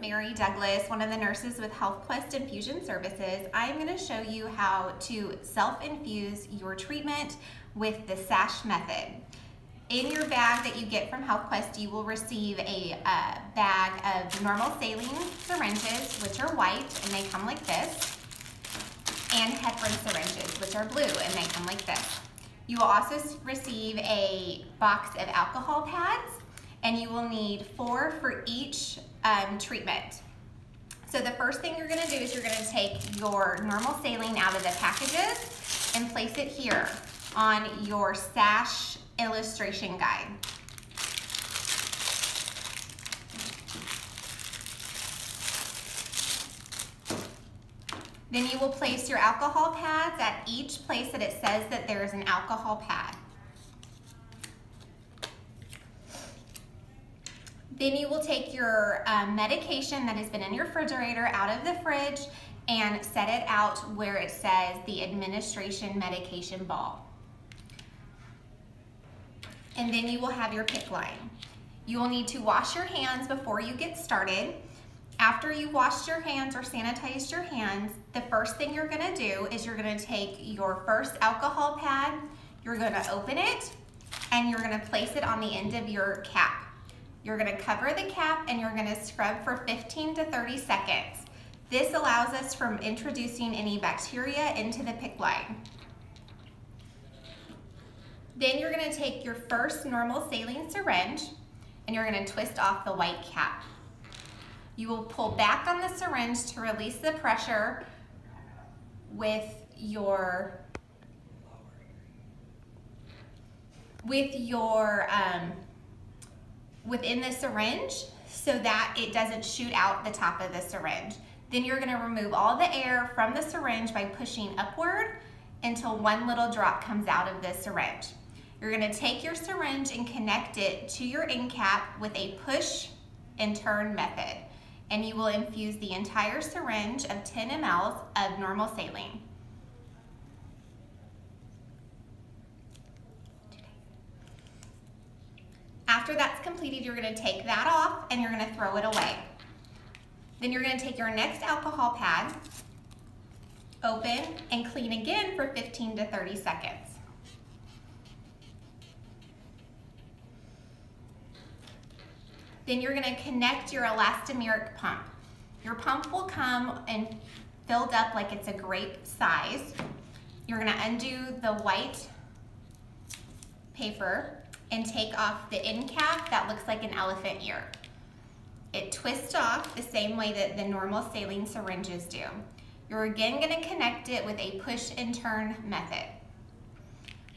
Mary Douglas, one of the nurses with HealthQuest Infusion Services. I'm going to show you how to self-infuse your treatment with the SASH method. In your bag that you get from HealthQuest, you will receive a uh, bag of normal saline syringes, which are white, and they come like this, and heparin syringes, which are blue, and they come like this. You will also receive a box of alcohol pads, and you will need four for each um, treatment. So the first thing you're gonna do is you're gonna take your normal saline out of the packages and place it here on your SASH illustration guide. Then you will place your alcohol pads at each place that it says that there is an alcohol pad. Then you will take your um, medication that has been in your refrigerator out of the fridge and set it out where it says the administration medication ball. And then you will have your PICC line. You will need to wash your hands before you get started. After you washed your hands or sanitized your hands, the first thing you're gonna do is you're gonna take your first alcohol pad, you're gonna open it, and you're gonna place it on the end of your cap. You're gonna cover the cap and you're gonna scrub for 15 to 30 seconds. This allows us from introducing any bacteria into the PICC line. Then you're gonna take your first normal saline syringe and you're gonna twist off the white cap. You will pull back on the syringe to release the pressure with your with your um, within the syringe so that it doesn't shoot out the top of the syringe. Then you're gonna remove all the air from the syringe by pushing upward until one little drop comes out of the syringe. You're gonna take your syringe and connect it to your end cap with a push and turn method and you will infuse the entire syringe of 10 mLs of normal saline. After that's completed, you're gonna take that off and you're gonna throw it away. Then you're gonna take your next alcohol pad, open and clean again for 15 to 30 seconds. Then you're gonna connect your elastomeric pump. Your pump will come and filled up like it's a grape size. You're gonna undo the white paper and take off the end cap that looks like an elephant ear. It twists off the same way that the normal saline syringes do. You're again gonna connect it with a push and turn method.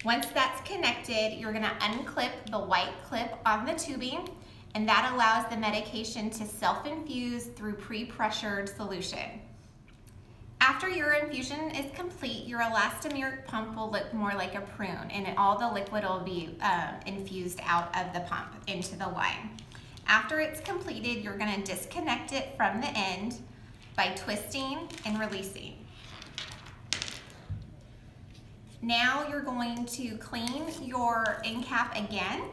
Once that's connected, you're gonna unclip the white clip on the tubing and that allows the medication to self-infuse through pre-pressured solution. After your infusion is complete, your elastomeric pump will look more like a prune and all the liquid will be uh, infused out of the pump into the line. After it's completed, you're gonna disconnect it from the end by twisting and releasing. Now you're going to clean your end cap again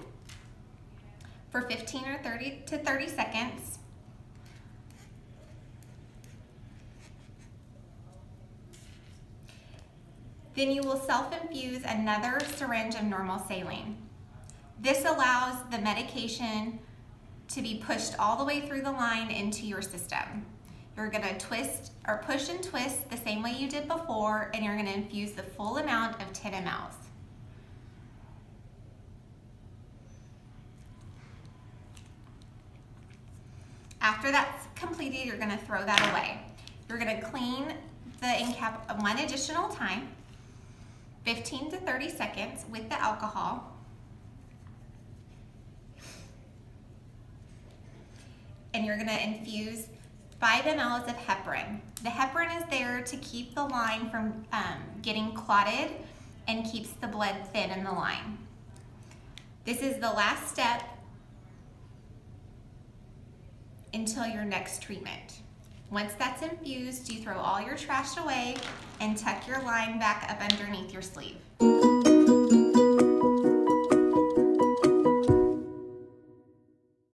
for 15 or 30 to 30 seconds. Then you will self-infuse another syringe of normal saline. This allows the medication to be pushed all the way through the line into your system. You're gonna twist or push and twist the same way you did before and you're gonna infuse the full amount of 10 mLs. After that's completed, you're gonna throw that away. You're gonna clean the end cap one additional time, 15 to 30 seconds with the alcohol. And you're gonna infuse five mLs of heparin. The heparin is there to keep the line from um, getting clotted and keeps the blood thin in the line. This is the last step until your next treatment. Once that's infused, you throw all your trash away and tuck your line back up underneath your sleeve.